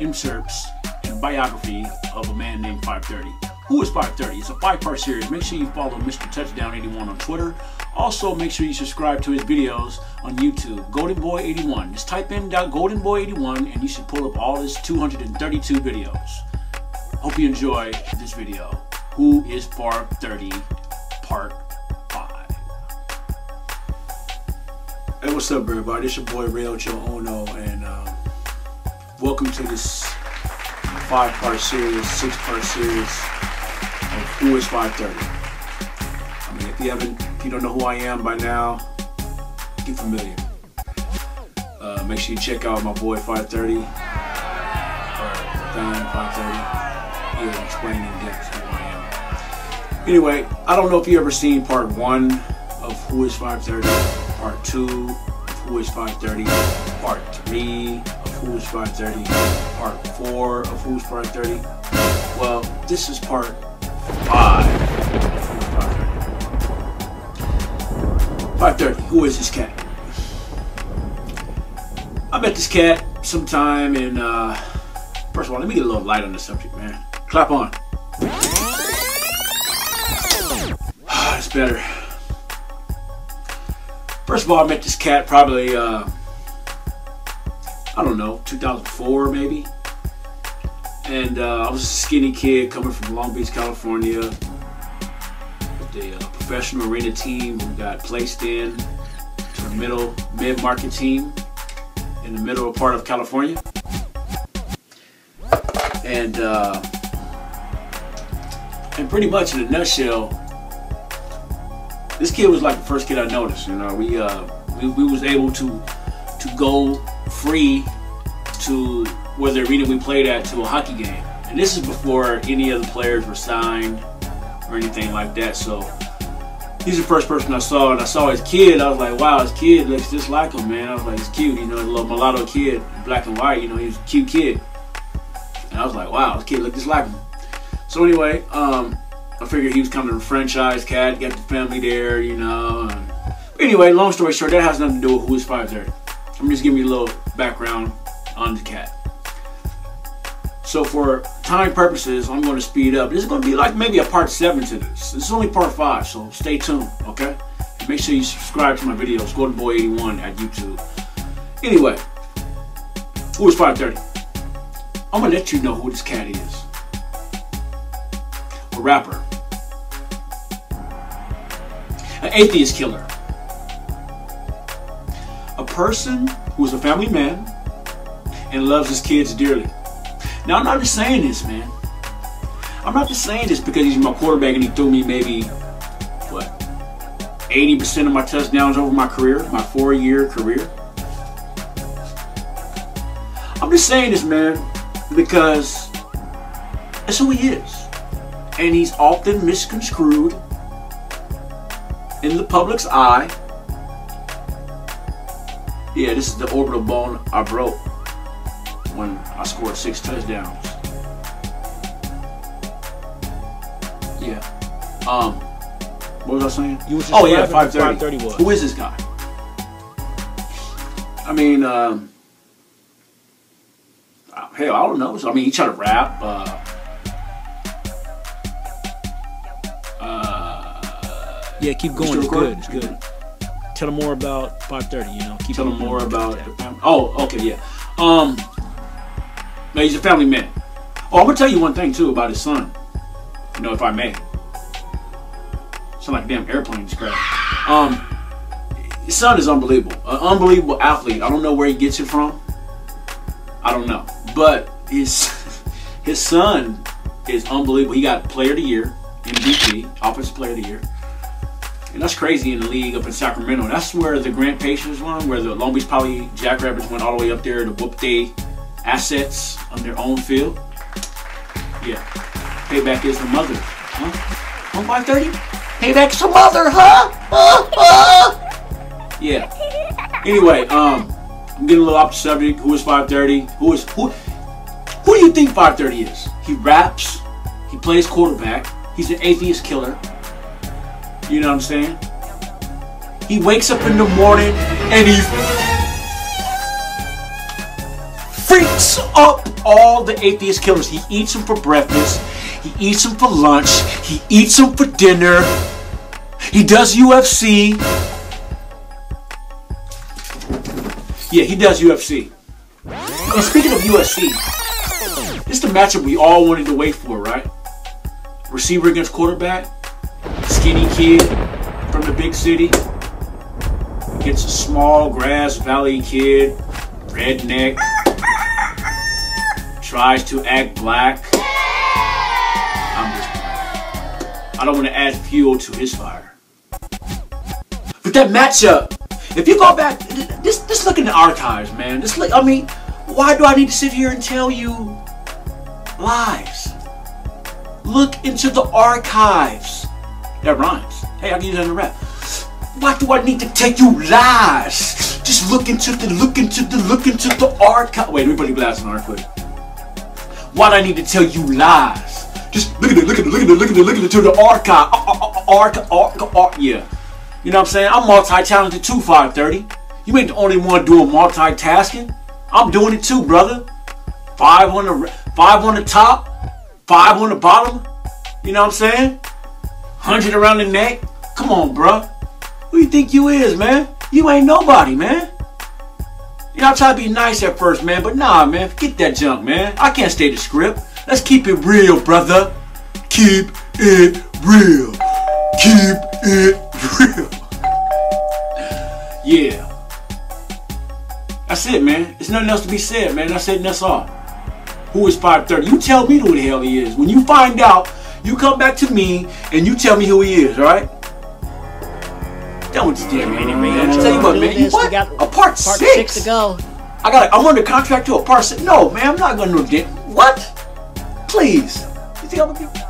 inserts and biography of a man named 530. Who is 530? It's a five-part series. Make sure you follow Mr. Touchdown81 on Twitter. Also, make sure you subscribe to his videos on YouTube. Golden Boy 81. Just type in Golden Boy 81 and you should pull up all his 232 videos. Hope you enjoy this video. Who is 530? Part 5. Hey, what's up, everybody? It's your boy Rey Ocho Uno, and um, welcome to this five-part series, six-part series of who is 530. I mean, if you haven't, if you don't know who I am by now, get familiar. Uh, make sure you check out my boy 530, or Thine 530. He'll explain in depth who I am. Anyway, I don't know if you ever seen part one of Who is 530, part two Who is 530, part three of is 530, part four of Who's 530. Well, this is part five. 5.30. Who is this cat? I met this cat sometime in, uh, first of all, let me get a little light on the subject, man. Clap on. That's better. First of all, I met this cat probably, uh, I don't know, 2004 maybe. And uh, I was a skinny kid coming from Long Beach, California. The uh, professional arena team who got placed in to the middle mid-market team in the middle part of California. And uh, and pretty much in a nutshell, this kid was like the first kid I noticed. You know, we uh, we, we was able to to go free to where the arena we played at to a hockey game. And this is before any of the players were signed or anything like that. So he's the first person I saw, and I saw his kid. I was like, wow, his kid looks just like him, man. I was like, he's cute, you know, a little mulatto kid, black and white. You know, he's a cute kid. And I was like, wow, this kid looks just like him. So anyway, um, I figured he was coming to franchise cat, got the family there, you know. And, anyway, long story short, that has nothing to do with who who is 530. I'm just giving you a little background on the cat. So for time purposes, I'm going to speed up. This is going to be like maybe a part 7 to this. This is only part 5, so stay tuned, okay? Make sure you subscribe to my videos, Golden Boy 81 at YouTube. Anyway, who is 530? I'm going to let you know who this cat is. A rapper. An atheist killer. Person who is a family man and loves his kids dearly. Now, I'm not just saying this, man. I'm not just saying this because he's my quarterback and he threw me maybe, what, 80% of my touchdowns over my career, my four year career. I'm just saying this, man, because that's who he is. And he's often misconstrued in the public's eye. Yeah, this is the orbital bone I broke when I scored six touchdowns. Yeah. Um, what was I saying? oh yeah, 530. 530 was. Who is this guy? I mean, um, hell, I don't know. So, I mean, he tried to rap. Uh, uh, yeah, keep going. It's good. It's good. Tell them more about 530. You know, keep tell them more about. The oh, okay, yeah. Um, no, he's a family man. Oh, I'm gonna tell you one thing too about his son. You know, if I may. Sound like a damn airplane just crashed. Um, his son is unbelievable. An unbelievable athlete. I don't know where he gets it from. I don't know. But his his son is unbelievable. He got player of the year, MVP, offensive player of the year. And that's crazy in the league up in Sacramento. That's where the Grant Pacers won, where the Long Beach Poly Jackrabbits went all the way up there to whoop they assets on their own field. Yeah. Payback is the mother. Huh? 530? Payback's the mother, huh? huh? huh? Yeah. Anyway, um, I'm getting a little off the subject. Who is 530? Who is who who do you think 530 is? He raps, he plays quarterback, he's an atheist killer. You know what I'm saying? He wakes up in the morning and he freaks up all the atheist killers. He eats them for breakfast. He eats them for lunch. He eats them for dinner. He does UFC. Yeah, he does UFC. And speaking of UFC, this is the matchup we all wanted to wait for, right? Receiver against quarterback. Skinny kid from the big city. Gets a small grass valley kid. Redneck. Tries to act black. I'm just. I don't want to add fuel to his fire. But that matchup, if you go back, just, just look in the archives, man. Just look, I mean, why do I need to sit here and tell you lies? Look into the archives. That rhymes. Hey, I can use that in a rap. Why do I need to tell you lies? Just look into the look into the look into the archive. Wait, the glass on quick. Why do I need to tell you lies? Just look at it, look at it, look at it, look at it, look at it to the archive. Uh, uh, uh, archive, archive, archive, yeah. You know what I'm saying? I'm multi-talented too, 530. You ain't the only one doing multitasking. I'm doing it too, brother. Five on the five on the top, five on the bottom. You know what I'm saying? Hundred around the neck. Come on, bruh. Who you think you is, man? You ain't nobody, man. You know, I try to be nice at first, man, but nah, man, forget that junk, man. I can't stay the script. Let's keep it real, brother. Keep it real. Keep it real. Yeah. That's it, man. There's nothing else to be said, man. That's it that's all. Who is 530? You tell me who the hell he is. When you find out, you come back to me and you tell me who he is, alright? Done with this damn man, man. Tell you what, man. You what? A part, part six? six to go. I got. I'm under contract to a part six. No, man. I'm not gonna do it. What? Please. You think I'm gonna